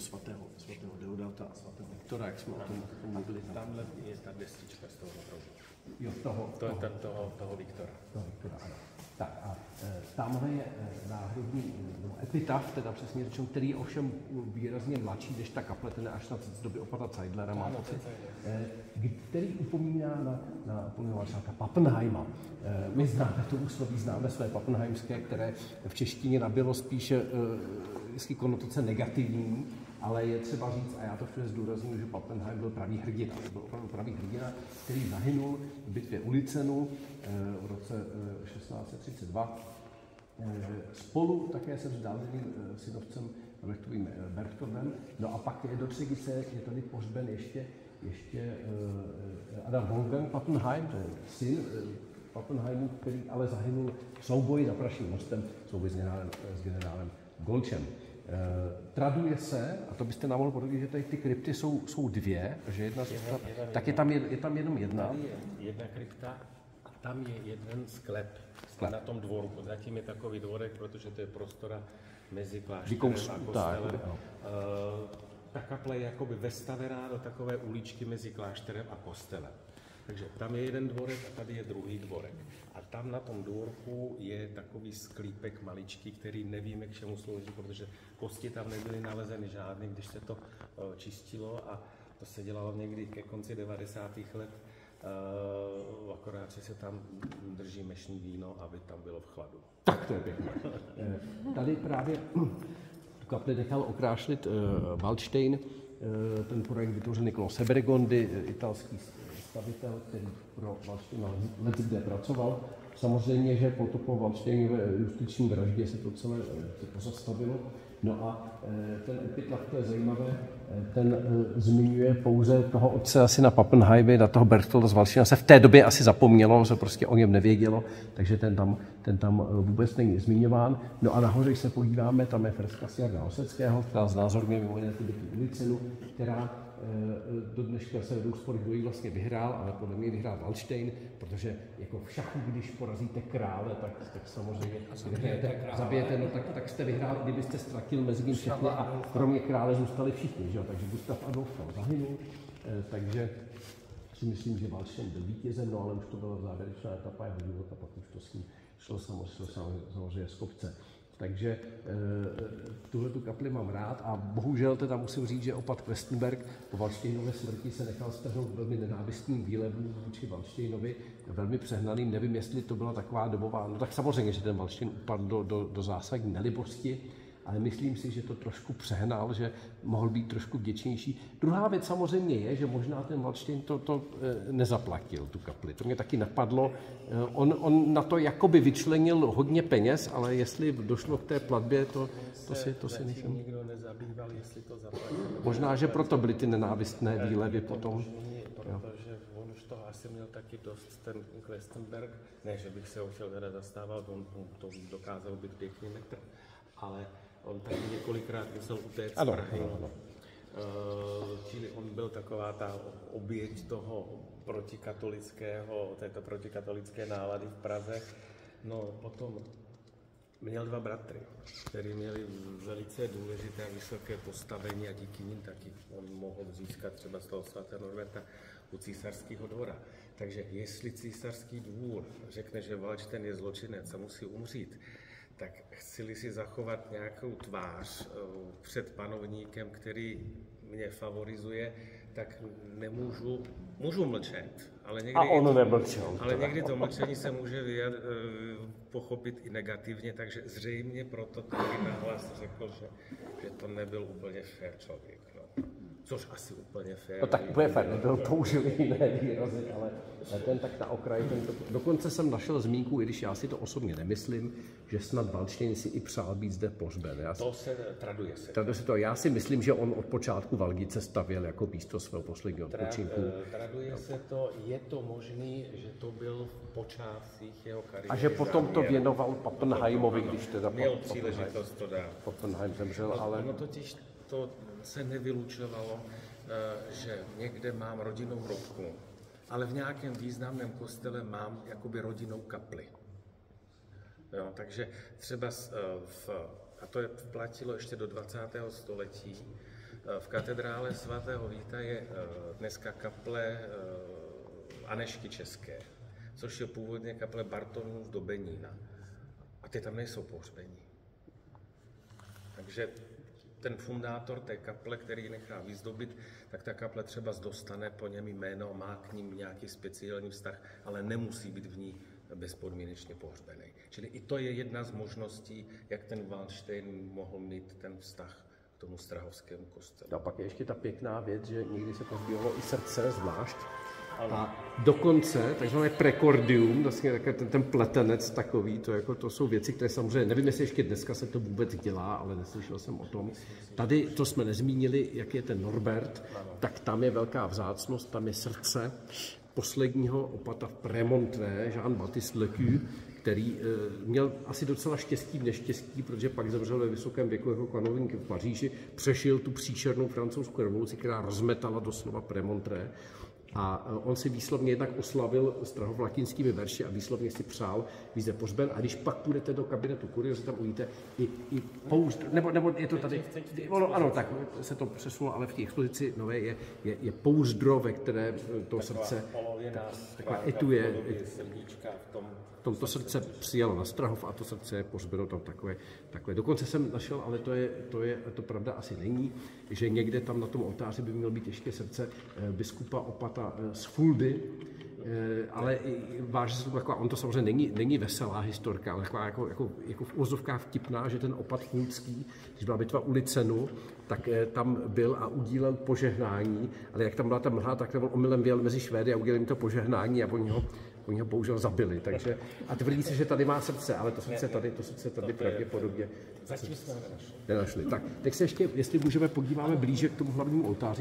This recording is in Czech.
svatého, svatého Deodata a svatého Viktora, jak jsme o tom, o tom mluvili. Tam. Tamhle je ta destička z toho opravdu. Jo, toho, To je toho, ten toho, toho Viktora. toho Viktora, ano. Tak a e, tamhle je e, náhrobní no, epitaf, teda přesně řečeno, který je ovšem výrazně mladší, než ta kaple, ten je až snad z doby opata Zeidlera, mám pocit, e, který upomíná na, na Maršálka Pappenheima. E, my známe to úsloví, známe své pappenheimské, které v češtině nabilo spíše e, vždycky konotace negativní, ale je třeba říct, a já to všude zdůraznuju, že Pappenheim byl pravý hrdina. To byl opravdu pravý hrdina, který zahynul v bitvě u Licenu eh, v roce eh, 1632. Eh, Spolu také se vzdáleným eh, synovcem Lechtovým eh, Berchtovem. No a pak je do Třegice, je tady pohřben ještě, ještě eh, Adam Wolfgang Pappenheim, to je syn eh, Pappenheimu, který ale zahynul v souboji za Pražským mostem, souboj s generálem, s generálem Golčem. Eh, Traduje se, a to byste nám mohl potvrdit, že tady ty krypty jsou, jsou dvě, že jedna, jedna, tak je tam, je, je tam jenom jedna. Tady je jedna krypta a tam je jeden sklep, Sklep. na tom dvorku. Zatím je takový dvorek, protože to je prostora mezi klášterem a tak, kostelem. Eh, Ta kaple je jakoby vestavená do takové uličky mezi klášterem a kostelem. Takže tam je jeden dvorek a tady je druhý dvorek. A tam na tom dvorku je takový sklípek maličký, který nevíme, k čemu slouží, protože kosti tam nebyly nalezeny žádný, když se to eh, čistilo a to se dělalo někdy ke konci 90. let. Uh, akorát, že se tam drží mešní víno, aby tam bylo v chladu. Tak to je pěkné. Eh, Tady právě tu kapli nechal okrášlit uh, Waldstein, uh, ten projekt vytvořil Nicolo Sebregondi, eh, italský stavitel, který pro Waldsteina let kde pracoval. Samozřejmě, že po to po Waldsteinové justiční vraždě se to celé eh, se pozastavilo. No a eh, ten epitaf, to je zajímavé, eh, ten zmiňuje pouze toho otce asi na Pappenheime, na toho Bertolda z Valšina se v té době asi zapomnělo, se prostě o něm nevědělo, takže ten tam, ten tam vůbec není zmiňován. No a nahoře, se podíváme, tam je freska Sjarda Oseckého, která znázorňuje mimo jiné bitvu Ulicenu, která do dneška se vedou spory, kdo ji vlastně vyhrál, ale podle mě vyhrál Waldstein, protože jako v šachu, když porazíte krále, tak, tak samozřejmě zabijete, zabijete no, tak, tak jste vyhrál, kdybyste ztratil mezi tím všechny a kromě krále zůstali všichni, že jo? takže Gustav Adolf zahynul, eh, takže si myslím, že Waldstein byl vítězem, no ale už to byla závěrečná etapa jeho života, pak už to s ním šlo samozřejmě, šlo samozřejmě z kopce. Takže e, tuhle tu kapli mám rád a bohužel teda musím říct, že opat Questenberg po Waldsteinově smrti se nechal strhnout velmi nenávistným výlevům vůči Waldsteinovi, velmi přehnaným, nevím, jestli to byla taková dobová, no tak samozřejmě, že ten Waldstein upadl do, do, do zásadní nelibosti, ale myslím si, že to trošku přehnal, že mohl být trošku vděčnější. Druhá věc samozřejmě je, že možná ten Waldstein to, to eh, nezaplatil, tu kapli. To mě taky napadlo. Eh, On, on na to jakoby vyčlenil hodně peněz, ale jestli došlo k té platbě, to, to si, to si nejsem. nikdo nezabýval, jestli to zaplatil. Možná, že proto byly ty nenávistné výlevy potom. Možný, protože on už toho asi měl taky dost, ten Klestenberg. Ne, že bych se ho chtěl teda zastávat, on, on to dokázal být pěkný metr, ale on taky několikrát musel utéct z Ano, Prahy. ano, ano. Eh, Čili on byl taková ta oběť toho protikatolického, této protikatolické nálady v Praze. No potom Měl dva bratry, kteří měli velice důležité a vysoké postavení a díky nim taky on mohl získat třeba z toho svatého Norberta u císařského dvora. Takže jestli císařský dvůr řekne, že Valčten je zločinec a musí umřít, tak chci si zachovat nějakou tvář eh, před panovníkem, který mě favorizuje, tak nemůžu, můžu mlčet, ale někdy, A on to- nemlčel. ale někdy to mlčení se může vyjad, eh, pochopit i negativně, takže zřejmě proto taky nahlas řekl, že, že to nebyl úplně fair člověk. No. Což asi úplně fair. No tak úplně fér, nebyl, použil jiné výrazy, ale ten tak na okraji. Ten to, dokonce jsem našel zmínku, i když já si to osobně nemyslím, že snad Waldstein si i přál být zde pohřben. Já si, To se traduje se. Traduje se to, já si myslím, že on od počátku Valgice stavěl jako místo svého posledního Tra, odpočinku. eh, traduje se to, je to možný, že to byl v počátcích jeho kariéry. A že potom to věnoval Pappenheimovi, když teda Měl Papp- příležitost to dát. Pappenheim zemřel, ale Ono totiž to se nevylučovalo, eh, že někde mám rodinnou hrobku, ale v nějakém významném kostele mám jakoby rodinnou kapli. Jo, takže třeba eh, v, a to je, platilo ještě do 20. století, V katedrále svatého Víta je dneska kaple Anešky České, což je původně kaple Bartonů do Benína. A ty tam nejsou pohřbení. Takže ten fundátor té kaple, který nechá vyzdobit, tak ta kaple třeba dostane po něm jméno, má k ním nějaký speciální vztah, ale nemusí být v ní bezpodmínečně pohřbený. Čili i to je jedna z možností, jak ten Wallstein mohl mít ten vztah tomu strahovskému kostelu. A pak je ještě ta pěkná věc, že někdy se pozbývalo i srdce zvlášť, a dokonce takzvané prekordium, vlastně takový ten, ten pletenec takový, to, jako, to jsou věci, které samozřejmě, nevím, jestli ještě dneska se to vůbec dělá, ale neslyšel jsem o tom. Tady, to jsme nezmínili, jak je ten Norbert, tak tam je velká vzácnost, tam je srdce posledního opata v Premontré, Jean-Baptiste Lecu, který e, měl asi docela štěstí v neštěstí, protože pak zemřel ve vysokém věku jako kanovník v Paříži, přešil tu příšernou francouzskou revoluci, která rozmetala doslova Premontré a e, on si výslovně jednak oslavil strahovlatinskými verši a výslovně si přál být zde pohřben. A když pak půjdete do kabinetu kuriozy, tam uvidíte i, i použ, nebo, nebo je to tady, ono, ano, tak se to přesunulo, ale v té expozici nové je, je, je pouzdro, ve které e, to srdce, taková etuje, v tom tom to srdce přijalo na Strahov a to srdce je pohřbeno tam takové, takové. Dokonce jsem našel, ale to je, to je, to pravda asi není, že někde tam na tom oltáři by mělo být ještě srdce eh, biskupa opata eh, z Fuldy, eh, ale vážně se to taková, on to samozřejmě není, není veselá historka, ale taková jako, jako, jako v úzovkách vtipná, že ten opat Fuldský, když byla bitva u Licenu, tak tam byl a udílel požehnání, ale jak tam byla ta mlha, tak on omylem věl mezi Švédy a udělal jim to požehnání a oni ho Oni ho bohužel zabili, takže, a tvrdí se, že tady má srdce, ale to srdce tady, to srdce tady pravděpodobně Zatím jsme nenašli. Tak, teď se ještě, jestli můžeme, podíváme blíže k tomu hlavnímu oltáři,